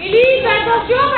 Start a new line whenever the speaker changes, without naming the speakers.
Elisa, attention,